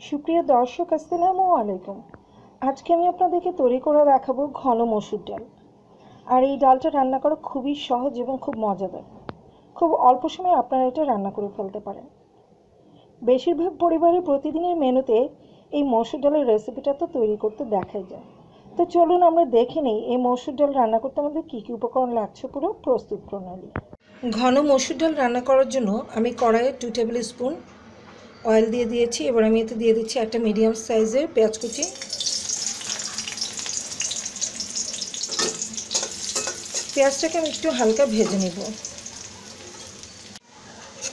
সুপ্রিয় দর্শক, আসসালামু আলাইকুম। আজকে আমি আপনাদেরকে তৈরি করে দেখাবো ঘন মসুর ডাল। আর এই ডালটা রান্না করা খুবই সহজ এবং খুব মজাদার। খুব অল্প সময়ে আপনারা এটা রান্না করে ফেলতে পারেন। বেশিরভাগ পরিবারের প্রতিদিনের মেনুতে এই মসুর ডালের রেসিপিটা তো তৈরি করতে দেখাই যায়। তো চলুন আমরা দেখে নিই এই মসুর ডাল রান্না করতে আমাদের কী কী উপকরণ লাগছে পুরো প্রস্তুত প্রণালী। ঘন মসুর ডাল রান্না করার জন্য আমি কড়াইয়ে টু টেবিল স্পুন অয়েল দিয়ে দিয়েছি, এবার আমি এতে দিয়ে দিচ্ছি একটা মিডিয়াম সাইজের পেঁয়াজ কুচি। পেঁয়াজটাকে আমি একটু হালকা ভেজে নেব।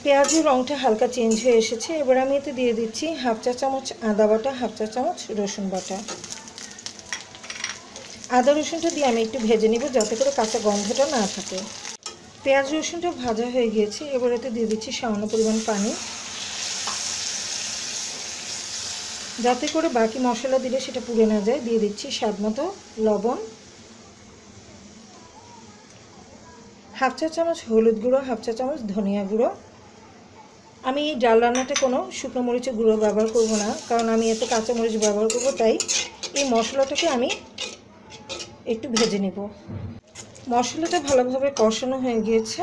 পেঁয়াজের রঙটা হালকা চেঞ্জ হয়ে এসেছে, এবার আমি এতে দিয়ে দিচ্ছি হাফ চা চামচ আদা বাটা, হাফ চা চামচ রসুন বাটা। আদা রসুনটা দিয়ে আমি একটু ভেজে নিব যাতে করে কাঁচা গন্ধটা না থাকে। পেঁয়াজ রসুনটা ভাজা হয়ে গিয়েছে, এবার এতে দিয়ে দিচ্ছি সামান্য পরিমাণ পানি। যাতে করে বাকি মশলা দিলে সেটা পুড়ে না যায়। দিয়ে দিচ্ছি স্বাদ মতো লবণ। হাফ চা চামচ হলুদ গুঁড়ো, হাফ চা চামচ ধনিয়া গুঁড়ো। আমি এই ডাল রান্নাতে কোনো শুকনো মরিচের গুঁড়ো ব্যবহার করব না, কারণ আমি এতে কাঁচা মরিচ ব্যবহার করব, তাই এই মশলাটাকে আমি একটু ভেজে নেব। মশলাটা ভালোভাবে কষানো হয়ে গিয়েছে।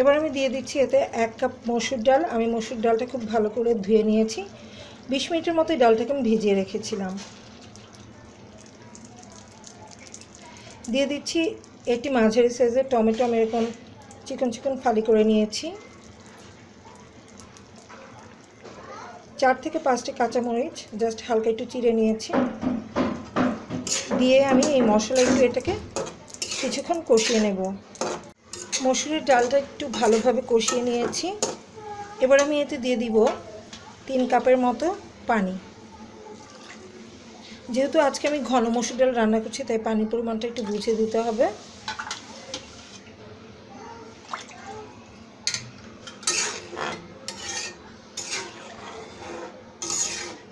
এবার আমি দিয়ে দিচ্ছি এতে এক কাপ মসুর ডাল। আমি মসুর ডালটা খুব ভালো করে ধুয়ে নিয়েছি। বিশ মিনিটের মতো ডালটাকে আমি ভিজিয়ে রেখেছিলাম। দিয়ে দিচ্ছি একটি মাঝারি সাইজের টমেটো, আমি এরকম চিকন চিকন ফালি করে নিয়েছি। চার থেকে পাঁচটি কাঁচামরিচ, জাস্ট হালকা একটু চিড়ে নিয়েছি। দিয়ে আমি এই মশলা একটু এটাকে কিছুক্ষণ কষিয়ে নেব। মসুরের ডালটা একটু ভালোভাবে কষিয়ে নিয়েছি। এবার আমি এতে দিয়ে দিব তিন কাপের মতো পানি। যেহেতু আজকে আমি ঘন মসুর ডাল রান্না করছি, তাই পানির পরিমাণটা একটু বুঝে দিতে হবে।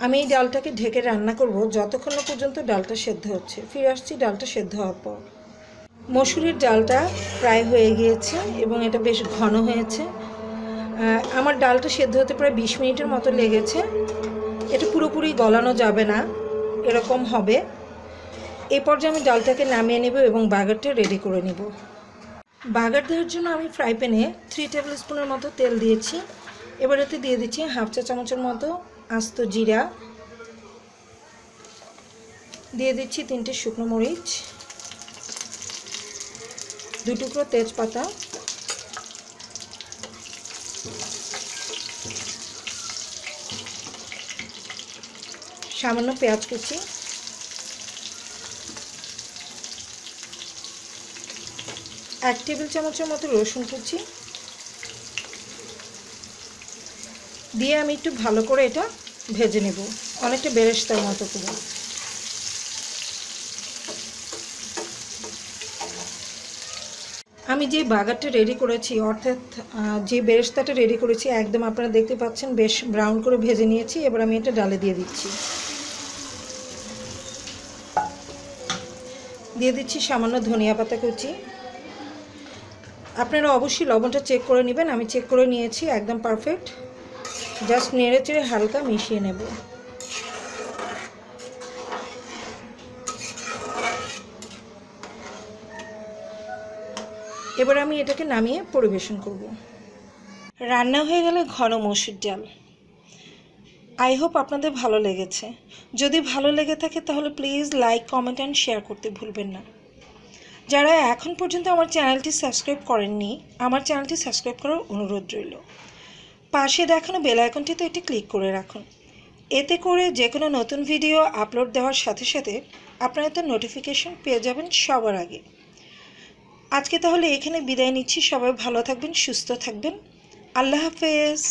আমি এই ডালটাকে ঢেকে রান্না করব যতক্ষণ না পর্যন্ত ডালটা সেদ্ধ হচ্ছে। ফিরে আসছি ডালটা সেদ্ধ হওয়ার পর। মসুরের ডালটা প্রায় হয়ে গিয়েছে এবং এটা বেশ ঘন হয়েছে। আমার ডালটা সেদ্ধ হতে প্রায় বিশ মিনিটের মতো লেগেছে। এটা পুরোপুরি গলানো যাবে না, এরকম হবে। এই পর্যায়ে আমি ডালটাকে নামিয়ে নেব এবং বাগারটা রেডি করে নেব। বাগার দেওয়ার জন্য আমি ফ্রাই প্যানে থ্রি টেবিল স্পুনের মতো তেল দিয়েছি। এবার এতে দিয়ে দিচ্ছি হাফ চা চামচের মতো আস্ত জিরা। দিয়ে দিচ্ছি তিনটে শুকনো মরিচ। দুটুকরো তেজপাতা। সামান্য পেঁয়াজ কুচি। এক টেবিল চামচের মতো রসুন কুচি। দিয়ে আমি একটু ভালো করে এটা ভেজে নেব। অনেকটা বেরেস্তার মতো করে। আমি যে বাগারটা রেডি করেছি, অর্থাৎ যে বেরেস্তাটা রেডি করেছি, একদম আপনারা দেখতে পাচ্ছেন, বেশ ব্রাউন করে ভেজে নিয়েছি। এবার আমি এটা ডালে দিয়ে দিচ্ছি। দিয়ে দিচ্ছি সামান্য ধনিয়া পাতা কুচি। আপনারা অবশ্যই লবণটা চেক করে নেবেন। আমি চেক করে নিয়েছি, একদম পারফেক্ট জাস্ট নেড়ে চেড়ে হালকা মিশিয়ে নেব। এবার আমি এটাকে নামিয়ে পরিবেশন করব। রান্না হয়ে গেলে ঘন মসুর ডাল। আই হোপ আপনাদের ভালো লেগেছে। যদি ভালো লেগে থাকে তাহলে please like comment and share করতে ভুলবেন না। যারা এখন পর্যন্ত আমার চ্যানেলটি সাবস্ক্রাইব করেননি, আমার চ্যানেলটি সাবস্ক্রাইব করার অনুরোধ রইল। পাশে দেখানো বেল আইকনটিতে এটি ক্লিক করে রাখুন। এতে করে যে কোনো নতুন ভিডিও আপলোড দেওয়ার সাথে সাথে আপনারা তার নোটিফিকেশন পেয়ে যাবেন সবার আগে। আজকে তাহলে এখানে বিদায় নিচ্ছি। সবাই ভালো থাকবেন সুস্থ থাকবেন। আল্লাহ হাফেজ।